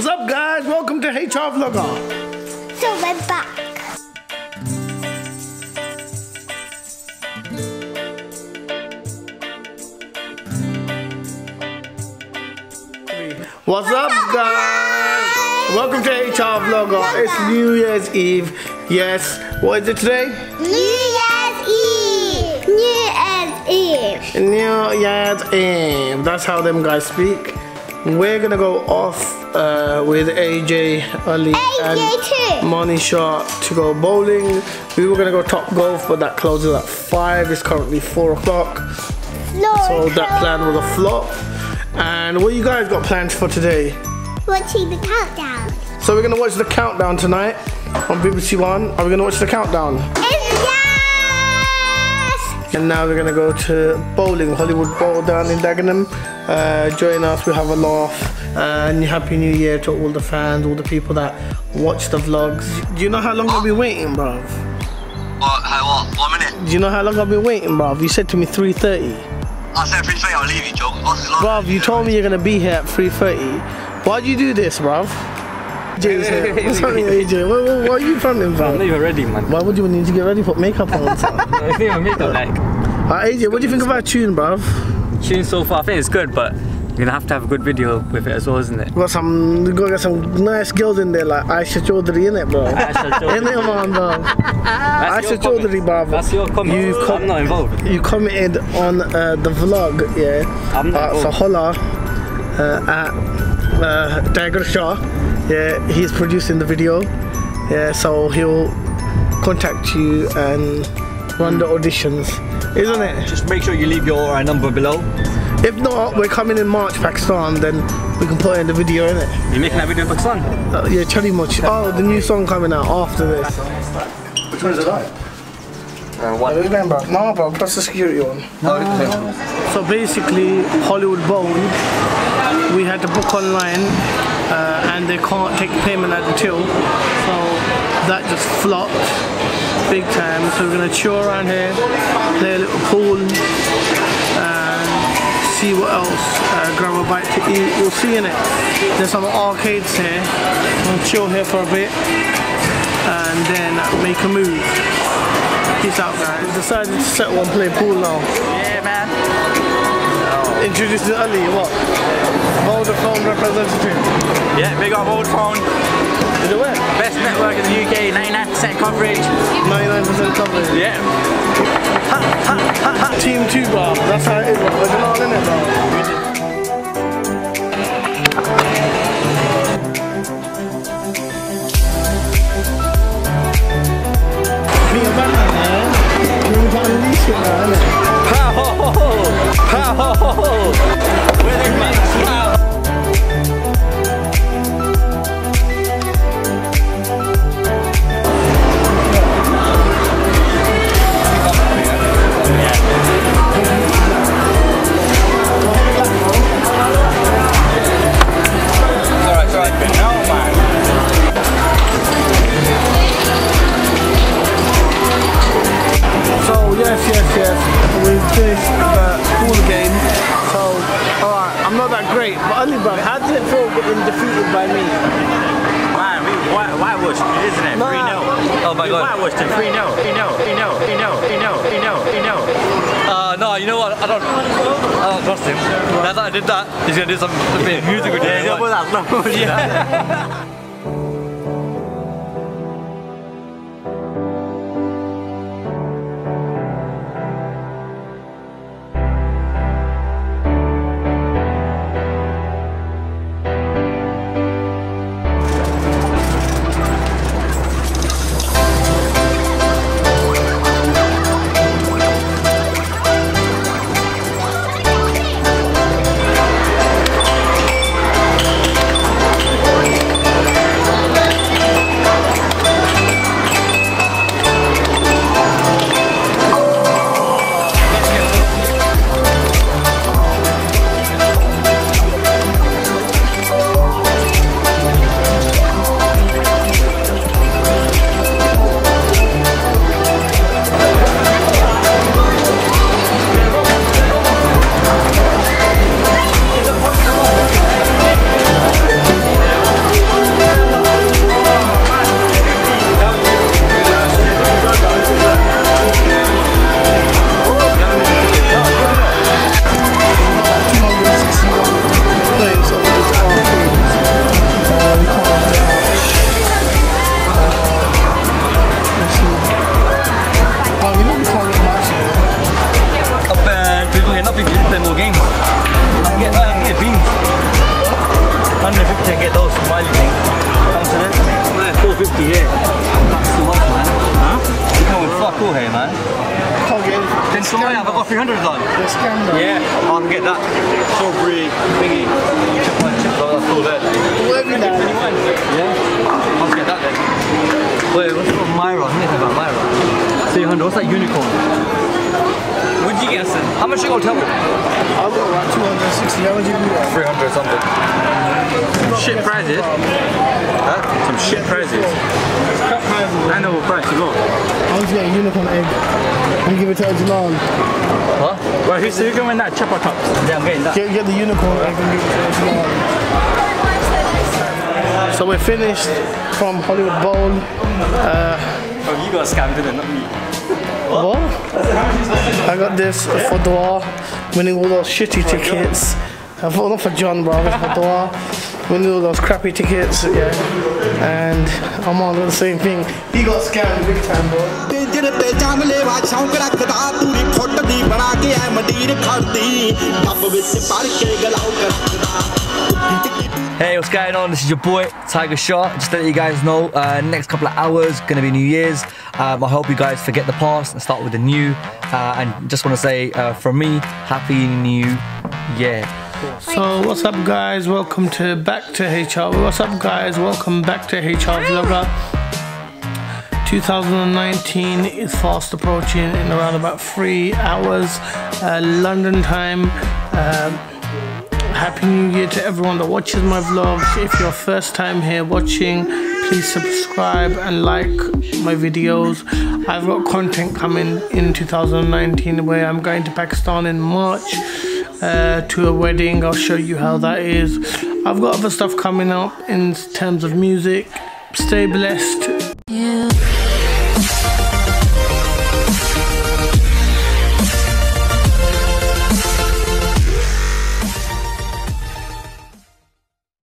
What's up, guys? Welcome to HR Vlogger. So we're back. What's up, guys? Welcome to HR Vlogger. It's New Year's Eve. Yes. What is it today? New Year's Eve. New Year's Eve. New Year's Eve. That's how them guys speak. We're gonna go off uh, with AJ, Ali, AJ and Money Shot to go bowling. We were gonna go top golf, but that closes at five. It's currently four o'clock, so that plan was a flop. And what you guys got planned for today? Watching the countdown. So we're gonna watch the countdown tonight on BBC One. Are we gonna watch the countdown? And now we're gonna go to bowling, Hollywood Bowl down in Dagenham. Uh, join us, we have a laugh. And happy new year to all the fans, all the people that watch the vlogs. Do you know how long I've been waiting, bruv? What? What? One minute. Do you know how long I've been waiting, bruv? You said to me 3.30. I said 3.30 I'll leave you, Joe. Bruv, you told me you're gonna be here at 3.30. Why'd you do this, bruv? AJ's here. What's happening, AJ? What, what, what are you fronting, I'm not even ready, man. Why would you need to get ready, put makeup on? It's not even makeup, like. Uh, AJ, what do you think of our tune, bruv? Tune so far, I think it's good, but you're gonna have to have a good video with it as well, isn't it? We got some, we got some nice girls in there like Aisha Chaudhary in it, bro. Aisha Chaudhary. In it, man, bro. That's Aisha. Chaudhary, bro. That's your comment. You com- I'm not involved. You commented on uh, the vlog, yeah. I'm not uh, so involved. holla uh, at uh, Tiger Shah. Yeah, he's producing the video. Yeah, so he'll contact you and run the auditions, isn't it? Just make sure you leave your uh, number below. If not, we're coming in March, Pakistan. Then we can put in the video, innit? You're making that video in Pakistan? Uh, yeah, Chari Much. Oh, the new song coming out after this. Which one is it like? Uh, what? Remember? No, bro, that's the security one. No. So basically, Hollywood Bowl, we had to book online and they can't take payment at the till. So that just flopped big time. So we're gonna chill around here, play a little pool, and see what else. Uh, grab a bite to eat. We'll see in it. There's some arcades here. We'll chill here for a bit and then make a move. Peace out, guys. We decided to settle and play pool now. Yeah, man. Introducing Ali, what? Vodafone representative. Yeah, big up Vodafone. Is it where? Best network in the UK, 99% coverage. 99% coverage. Yeah. Team 2 bar. That's how it is, bro. We're all in it, bro. White, whitewashed, isn't it? 3 0. Oh my we god. whitewashed it 3 0. 3 0. 3 0. 3 0. 3 0. 3 0. 3 0. Uh, no, you know what? I don't, I don't trust him. Now that I did that, he's gonna do some bit of music with Yeah, it. yeah, but that's not yeah. 58. That's so much, man. Huh? You're going fuck all here, man. Then so I've got 300 on. Yeah, oh, I'll get that strawberry thingy. Chip one, chip one, that's all there. Yeah. I'll get that then. Wait, what's about Myron? Anything about Myron? 300, what's that unicorn? What'd you guess then? How much you go total? I got around 260. How much you do? 300 something. Shit prices. Huh? Some shit prizes. Annual price, you go. I'm just getting a unicorn egg and give it to Ajlan. Huh? Well, who's who can win that chopper tops? Yeah, I'm getting that. Get, get the unicorn egg and give it to. So we're finished from Hollywood Bowl. Oh, you got scammed, didn't it? Not me. What? I got this for Dua, winning all those shitty tickets. Uh, for, not for John, bro, it's for Dua, win all those crappy tickets, yeah. And I'm on the same thing. He got scammed big time, bro. Hey, what's going on? This is your boy Tiger Shah. Just to let you guys know, uh, next couple of hours gonna be New Year's. Um, I hope you guys forget the past and start with the new. Uh, and just want to say uh, from me, happy New Year. So what's up guys? Welcome to back to HR. What's up guys? Welcome back to HR Vlogger. 2019 is fast approaching in around about three hours uh, London time. Um Happy New Year to everyone that watches my vlogs. If you're first time here watching, please subscribe and like my videos. I've got content coming in 2019 where I'm going to Pakistan in March uh, to a wedding. I'll show you how that is. I've got other stuff coming up in terms of music. Stay blessed. You